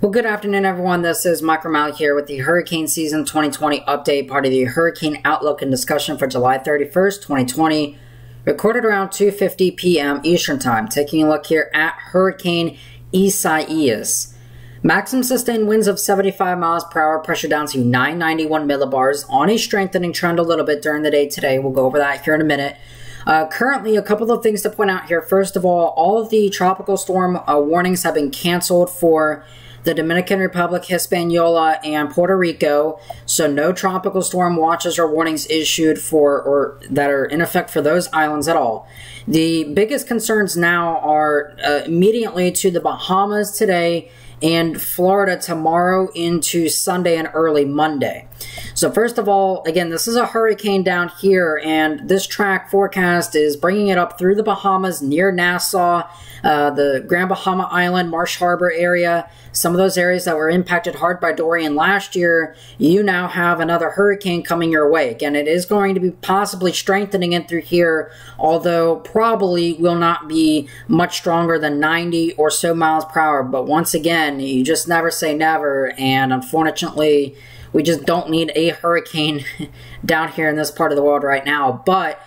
Well, good afternoon, everyone. This is Mike Remaley here with the Hurricane Season 2020 update, part of the Hurricane Outlook and discussion for July 31st, 2020, recorded around 2.50 p.m. Eastern Time. Taking a look here at Hurricane Isaias. Maximum sustained winds of 75 miles per hour, pressure down to 991 millibars on a strengthening trend a little bit during the day today. We'll go over that here in a minute. Uh, currently, a couple of things to point out here. First of all, all of the tropical storm uh, warnings have been canceled for the Dominican Republic, Hispaniola, and Puerto Rico. So no tropical storm watches or warnings issued for or that are in effect for those islands at all. The biggest concerns now are uh, immediately to the Bahamas today and Florida tomorrow into Sunday and early Monday. So first of all, again, this is a hurricane down here, and this track forecast is bringing it up through the Bahamas near Nassau, uh, the Grand Bahama Island, Marsh Harbor area, some of those areas that were impacted hard by Dorian last year, you now have another hurricane coming your way. Again, it is going to be possibly strengthening in through here, although probably will not be much stronger than 90 or so miles per hour. But once again, you just never say never, and unfortunately, we just don't need a hurricane down here in this part of the world right now. But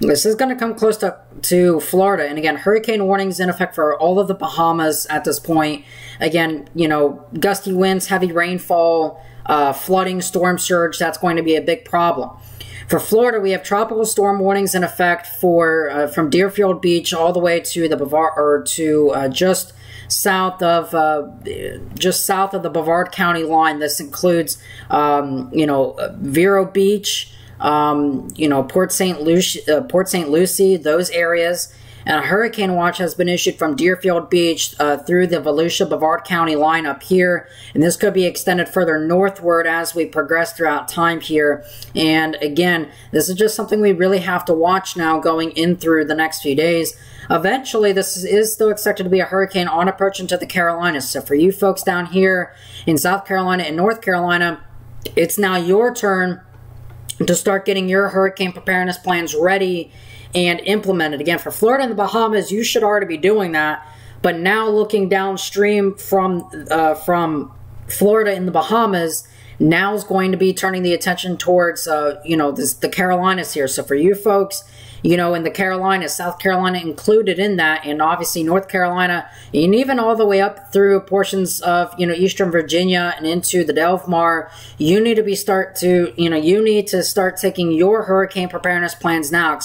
this is going to come close to, to Florida. And again, hurricane warnings in effect for all of the Bahamas at this point. Again, you know, gusty winds, heavy rainfall, uh, flooding, storm surge, that's going to be a big problem. For Florida, we have tropical storm warnings in effect for uh, from Deerfield Beach all the way to the Bavar or to uh, just south of uh, just south of the Brevard County line. This includes, um, you know, Vero Beach, um, you know, Port St. Lucie, uh, Port St. Lucie, those areas. And a hurricane watch has been issued from Deerfield Beach uh, through the Volusia Brevard County line up here. And this could be extended further northward as we progress throughout time here. And again, this is just something we really have to watch now going in through the next few days. Eventually, this is still expected to be a hurricane on approach into the Carolinas. So for you folks down here in South Carolina and North Carolina, it's now your turn to start getting your hurricane preparedness plans ready and implemented. Again, for Florida and the Bahamas, you should already be doing that. But now looking downstream from uh, from Florida and the Bahamas, now is going to be turning the attention towards uh, you know this, the Carolinas here. So for you folks you know, in the Carolinas, South Carolina included in that, and obviously North Carolina, and even all the way up through portions of, you know, Eastern Virginia and into the Delmar, you need to be start to, you know, you need to start taking your hurricane preparedness plans now,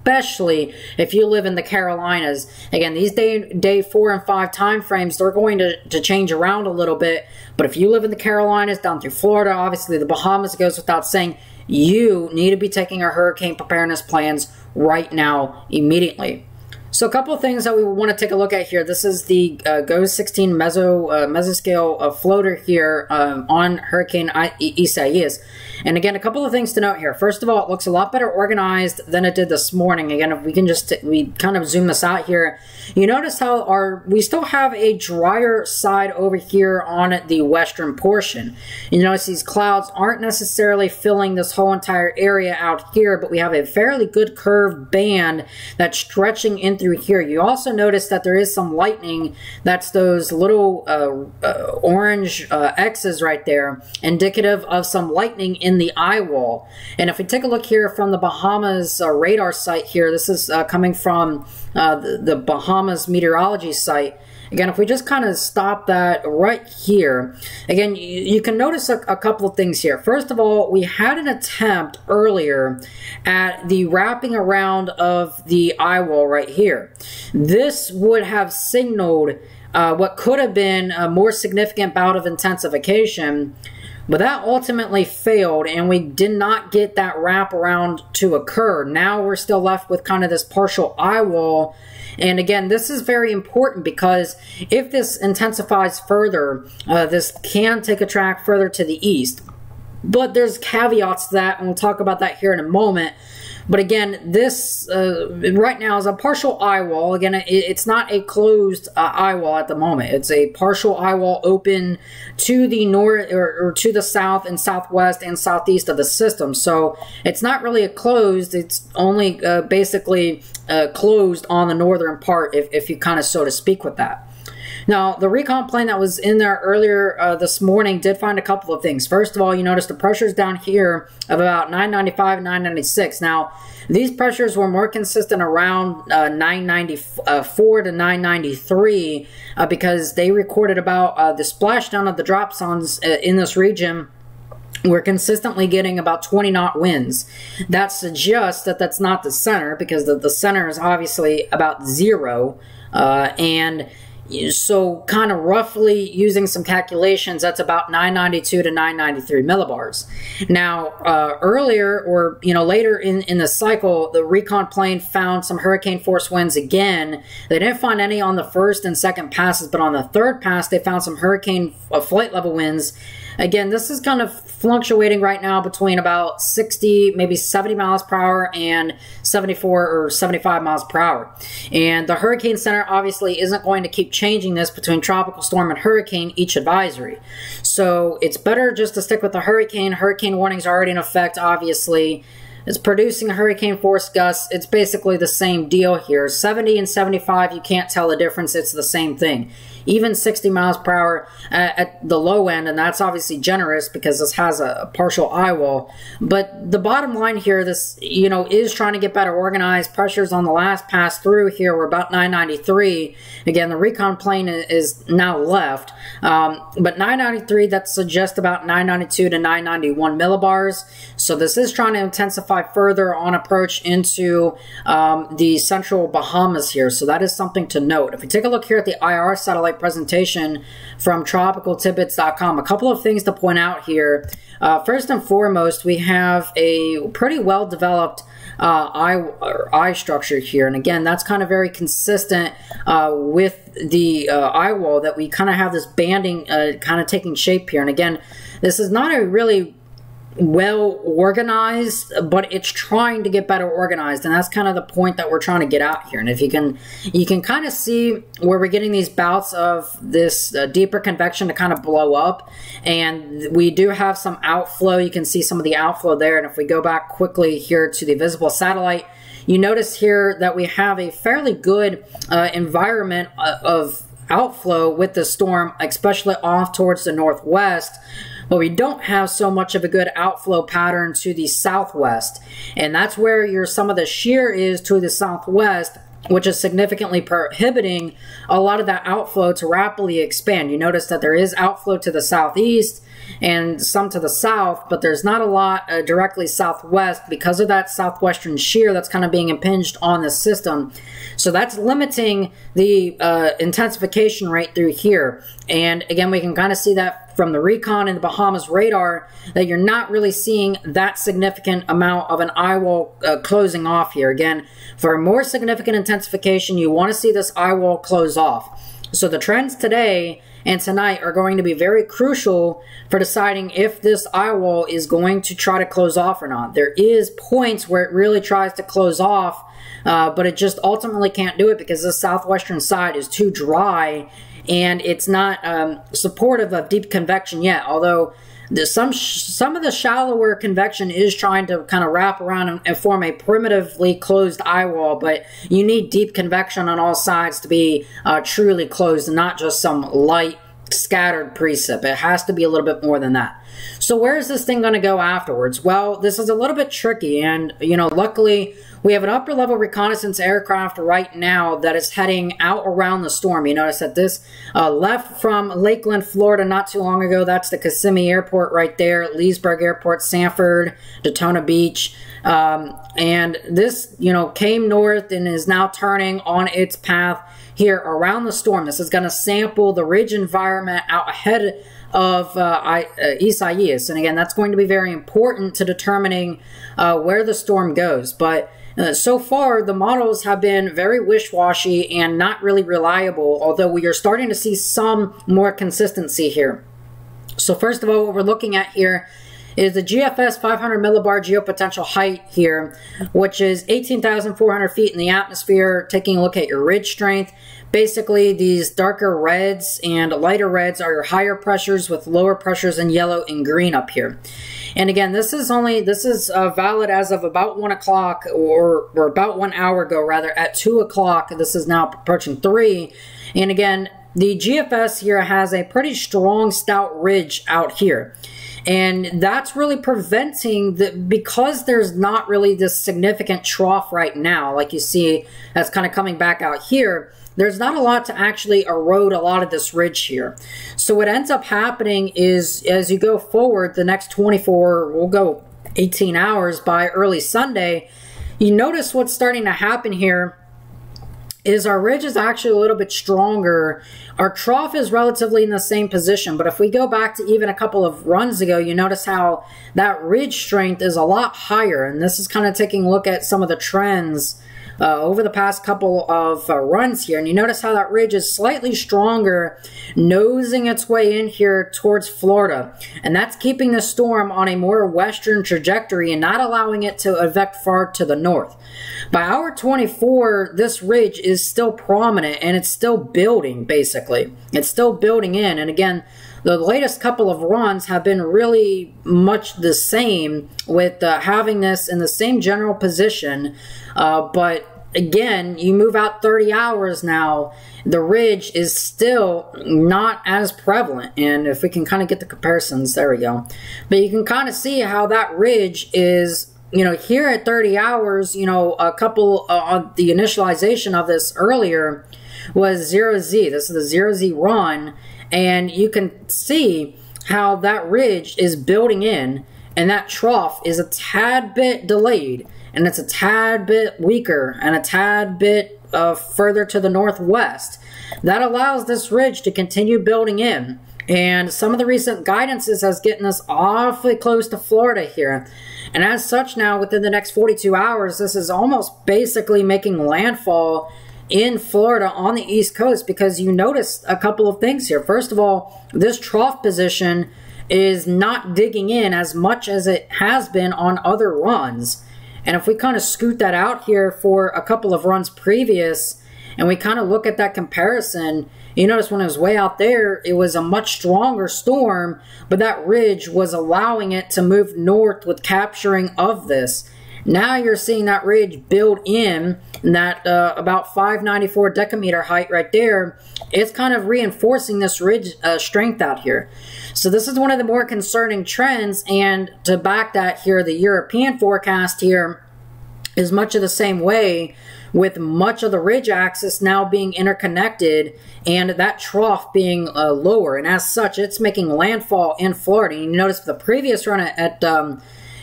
especially if you live in the Carolinas. Again, these day day four and five time frames, they're going to, to change around a little bit. But if you live in the Carolinas, down through Florida, obviously the Bahamas goes without saying, you need to be taking our hurricane preparedness plans right now, immediately. So a couple of things that we want to take a look at here. This is the uh, GOES 16 meso uh, mesoscale uh, floater here um, on Hurricane I Isaias. And again, a couple of things to note here. First of all, it looks a lot better organized than it did this morning. Again, if we can just, we kind of zoom this out here, you notice how our, we still have a drier side over here on the western portion. You notice these clouds aren't necessarily filling this whole entire area out here, but we have a fairly good curved band that's stretching in through here. You also notice that there is some lightning. That's those little uh, uh, orange uh, X's right there, indicative of some lightning in the eye wall. And if we take a look here from the Bahamas uh, radar site here, this is uh, coming from uh, the, the Bahamas meteorology site. Again, if we just kind of stop that right here, again, you, you can notice a, a, couple of things here. First of all, we had an attempt earlier at the wrapping around of the eye wall right here. This would have signaled uh, what could have been a more significant bout of intensification but that ultimately failed, and we did not get that wraparound to occur. Now we're still left with kind of this partial eye wall. And again, this is very important because if this intensifies further, uh, this can take a track further to the east. But there's caveats to that, and we'll talk about that here in a moment. But again, this uh, right now is a partial eye wall. Again, it, it's not a closed uh, eye wall at the moment. It's a partial eye wall open to the north or, or, to the south and southwest and southeast of the system. So it's not really a closed. It's only uh, basically uh, closed on the northern part, if, if you kind of so to speak with that. Now, the recon plane that was in there earlier uh, this morning did find a couple of things. First of all, you notice the pressures down here of about 995, 996. Now, these pressures were more consistent around uh, 994 to 993 uh, because they recorded about uh, the splashdown of the dropsondes uh, in this region we're consistently getting about 20 knot winds. That suggests that that's not the center because the, the center is obviously about zero. Uh, and so kind of roughly using some calculations, that's about 992 to 993 millibars. Now, uh, earlier or, you know, later in, in the cycle, the recon plane found some hurricane force winds again. They didn't find any on the first and second passes, but on the third pass, they found some hurricane uh, flight level winds Again, this is kind of fluctuating right now between about 60, maybe 70 miles per hour and 74 or 75 miles per hour. And the Hurricane Center obviously isn't going to keep changing this between tropical storm and hurricane each advisory. So it's better just to stick with the hurricane. Hurricane warnings are already in effect, obviously. It's producing hurricane force gusts. It's basically the same deal here. 70 and 75, you can't tell the difference. It's the same thing even 60 miles per hour at, at the low end, and that's obviously generous because this has a, a, partial eye wall. But the bottom line here, this you know is trying to get better organized. Pressures on the last pass through here were about 993. Again, the recon plane is now left, um, but 993 that suggests about 992 to 991 millibars. So this is trying to intensify further on approach into um, the central Bahamas here. So that is something to note. If we take a look here at the IR satellite presentation from tropicaltidbits.com. A couple of things to point out here. Uh, first and foremost, we have a pretty well developed uh, eye, eye structure here. And again, that's kind of very consistent uh, with the uh, eye wall that we kind of have this banding uh, kind of taking shape here. And again, this is not a really well organized, but it's trying to get better organized, and that's kind of the point that we're trying to get out here. And if you can, you can kind of see where we're getting these bouts of this uh, deeper convection to kind of blow up, and we do have some outflow. You can see some of the outflow there, and if we go back quickly here to the visible satellite, you notice here that we have a fairly good uh, environment uh, of outflow with the storm, especially off towards the northwest but we don't have so much of a good outflow pattern to the southwest. And that's where your some of the shear is to the southwest which is significantly prohibiting a lot of that outflow to rapidly expand. You notice that there is outflow to the southeast and some to the south, but there's not a lot uh, directly southwest because of that southwestern shear that's kind of being impinged on the system. So that's limiting the uh, intensification rate through here. And again, we can kind of see that from the recon and the Bahamas radar that you're not really seeing that significant amount of an eye wall uh, closing off here. Again, for more significant intensification, you want to see this eye wall close off. So the trends today and tonight are going to be very crucial for deciding if this eye wall is going to try to close off or not. There is points where it really tries to close off, uh, but it just ultimately can't do it because the southwestern side is too dry and it's not um, supportive of deep convection yet, although some some of the shallower convection is trying to kind of wrap around and, and, form a primitively closed eye wall, but you need deep convection on all sides to be uh, truly closed, not just some light scattered precip. It has to be a little bit more than that. So where is this thing going to go afterwards? Well, this is a little bit tricky, and you know, luckily we have an upper level reconnaissance aircraft right now that is heading out around the storm. You notice that this uh, left from Lakeland, Florida not too long ago. That's the Kissimmee Airport right there, Leesburg Airport, Sanford, Daytona Beach. Um, and this, you know, came north and is now turning on its path here around the storm. This is going to sample the ridge environment out ahead of uh, I, uh, Isaias. And again, that's going to be very important to determining uh, where the storm goes. But uh, so far, the models have been very wish-washy and not really reliable, although we are starting to see some more consistency here. So first of all, what we're looking at here is the GFS 500 millibar geopotential height here, which is 18,400 feet in the atmosphere, taking a look at your ridge strength. Basically, these darker reds and lighter reds are your higher pressures with lower pressures in yellow and green up here. And again, this is only, this is uh, valid as of about 1 o'clock or, or about one hour ago rather at 2 o'clock. This is now approaching 3. And again, the GFS here has a pretty strong stout ridge out here. And that's really preventing the, because there's not really this significant trough right now, like you see that's kind of coming back out here, there's not a lot to actually erode a lot of this ridge here. So what ends up happening is as you go forward, the next 24, we'll go 18 hours by early Sunday, you notice what's starting to happen here is our ridge is actually a little bit stronger. Our trough is relatively in the same position, but if we go back to even a couple of runs ago, you notice how that ridge strength is a lot higher. And this is kind of taking a look at some of the trends uh, over the past couple of uh, runs here. And you notice how that ridge is slightly stronger, nosing its way in here towards Florida. And that's keeping the storm on a more western trajectory and not allowing it to affect far to the north. By hour 24, this ridge is still prominent and it's still building, basically. It's still building in. And again, the latest couple of runs have been really much the same with uh, having this in the same general position. Uh, but again, you move out 30 hours now, the ridge is still not as prevalent. And if we can kind of get the comparisons, there we go. But you can kind of see how that ridge is you know, here at 30 hours, you know, a couple uh, on the initialization of this earlier was zero Z. This is the zero Z run, and you can see how that ridge is building in and that trough is a tad bit delayed and it's a tad bit weaker and a tad bit uh, further to the northwest. That allows this ridge to continue building in. And some of the recent guidances has getting us awfully close to Florida here. And as such now, within the next 42 hours, this is almost basically making landfall in Florida on the East Coast because you notice a couple of things here. First of all, this trough position is not digging in as much as it has been on other runs. And if we kind of scoot that out here for a couple of runs previous and we kind of look at that comparison, you notice when it was way out there, it was a much stronger storm, but that ridge was allowing it to move north with capturing of this. Now you're seeing that ridge build in that uh, about 594 decameter height right there. It's kind of reinforcing this ridge uh, strength out here. So this is one of the more concerning trends. And to back that here, the European forecast here is much of the same way with much of the ridge axis now being interconnected and that trough being uh, lower. And as such, it's making landfall in Florida. And you notice the previous run at, at um,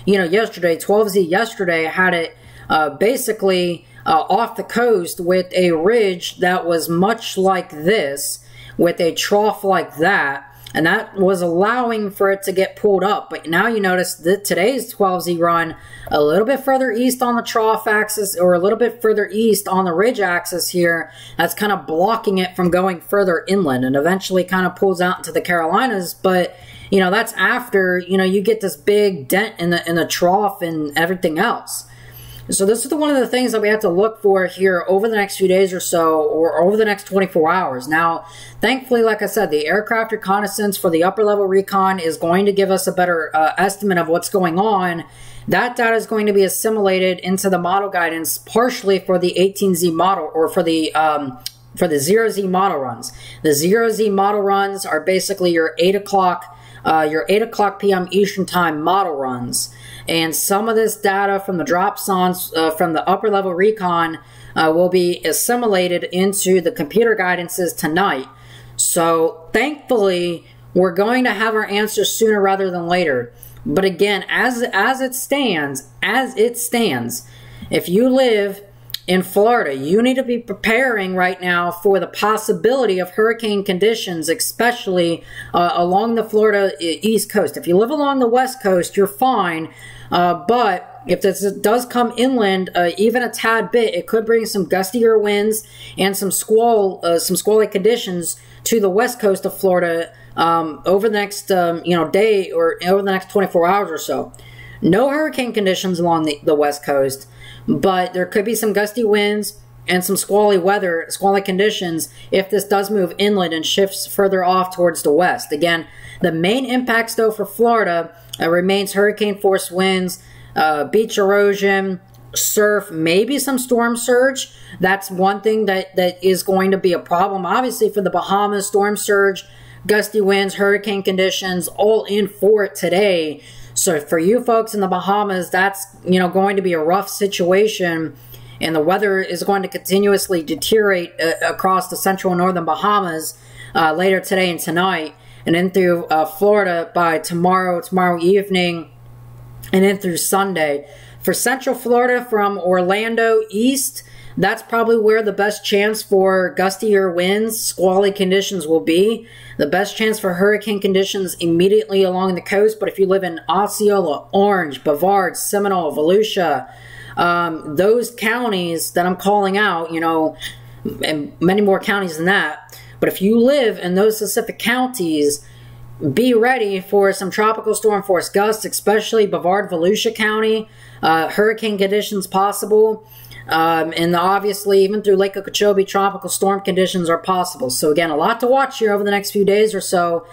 you know, yesterday, 12Z yesterday had it uh, basically uh, off the coast with a ridge that was much like this, with a trough like that. And that was allowing for it to get pulled up. But now you notice that today's 12Z run a little bit further east on the trough axis or a little bit further east on the ridge axis here. That's kind of blocking it from going further inland and eventually kind of pulls out into the Carolinas. But you know, that's after, you know, you get this big dent in the in the trough and everything else. So this is the, one of the things that we have to look for here over the next few days or so, or over the next 24 hours. Now, thankfully, like I said, the aircraft reconnaissance for the upper level recon is going to give us a better uh, estimate of what's going on. That data is going to be assimilated into the model guidance, partially for the 18Z model, or for the um, for the zero Z model runs. The zero Z model runs are basically your 8 o'clock uh, your 8 o'clock p.m. Eastern Time model runs. And some of this data from the dropsondes uh, from the upper level recon uh, will be assimilated into the computer guidances tonight. So thankfully, we're going to have our answers sooner rather than later. But again, as as it stands, as it stands, if you live in Florida. You need to be preparing right now for the possibility of hurricane conditions, especially uh, along the Florida East Coast. If you live along the West Coast, you're fine. Uh, but if this does come inland, uh, even a tad bit, it could bring some gustier winds and some squall, uh, some squally conditions to the west coast of Florida um, over the next, um, you know, day or over the next 24 hours or so. No hurricane conditions along the, the west coast but there could be some gusty winds and some squally weather, squally conditions if this does move inland and shifts further off towards the west. Again, the main impacts though for Florida uh, remains hurricane force winds, uh, beach erosion, surf, maybe some storm surge. That's one thing that, that is going to be a problem. Obviously, for the Bahamas, storm surge, gusty winds, hurricane conditions, all in for it today. So for you folks in the Bahamas, that's you know going to be a rough situation, and the weather is going to continuously deteriorate uh, across the central and northern Bahamas uh, later today and tonight, and then through uh, Florida by tomorrow, tomorrow evening, and then through Sunday. For Central Florida, from Orlando east, that's probably where the best chance for gustier winds, squally conditions will be. The best chance for hurricane conditions immediately along the coast, but if you live in Osceola, Orange, Brevard, Seminole, Volusia, um, those counties that I'm calling out, you know, and many more counties than that, but if you live in those specific counties, be ready for some tropical storm force gusts, especially Brevard, Volusia County. Uh, hurricane conditions possible. Um, and obviously, even through Lake Okeechobee, tropical storm conditions are possible. So, again, a lot to watch here over the next few days or so.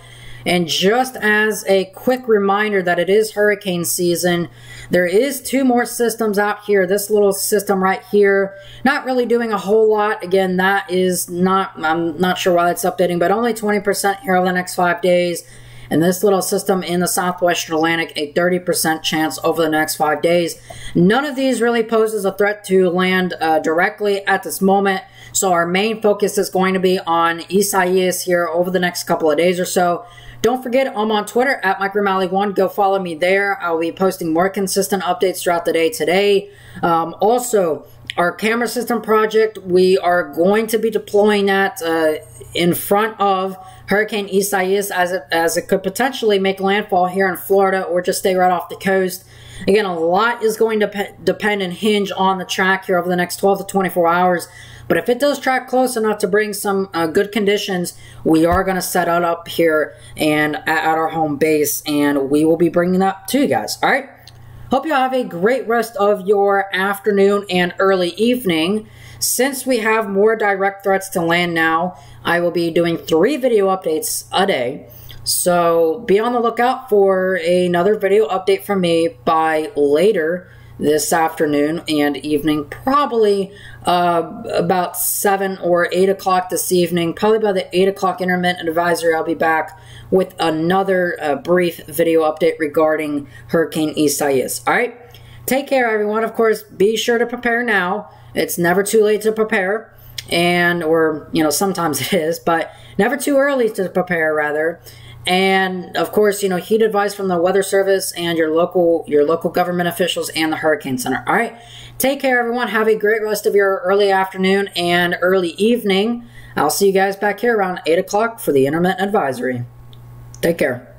And just as a quick reminder that it is hurricane season, there is two more systems out here. This little system right here, not really doing a whole lot. Again, that is not, I'm not sure why that's updating, but only 20% here over the next five days. And this little system in the southwestern Atlantic, a 30% chance over the next five days. None of these really poses a threat to land uh, directly at this moment. So our main focus is going to be on Isaias here over the next couple of days or so. Don't forget, I'm on Twitter at Mike Remaley1. Go follow me there. I'll be posting more consistent updates throughout the day today. Um, also, our camera system project, we are going to be deploying that uh, in front of Hurricane Isaias as it, as it could potentially make landfall here in Florida or just stay right off the coast. Again, a lot is going to depend and hinge on the track here over the next 12 to 24 hours. But if it does track close enough to bring some uh, good conditions, we are going to set it up here and at our home base, and we will be bringing that to you guys. All right. Hope you have a great rest of your afternoon and early evening. Since we have more direct threats to land now, I will be doing three video updates a day. So be on the lookout for another video update from me by later this afternoon and evening, probably uh, about 7 or 8 o'clock this evening. Probably by the 8 o'clock intermittent advisory, I'll be back with another uh, brief video update regarding Hurricane Isaias. All right, take care, everyone. Of course, be sure to prepare now. It's never too late to prepare. And, or, you know, sometimes it is, but never too early to prepare, rather. And of course, you know, heat advice from the Weather Service and your local your local government officials and the Hurricane Center. All right. Take care, everyone. Have a great rest of your early afternoon and early evening. I'll see you guys back here around 8 o'clock for the intermittent advisory. Take care.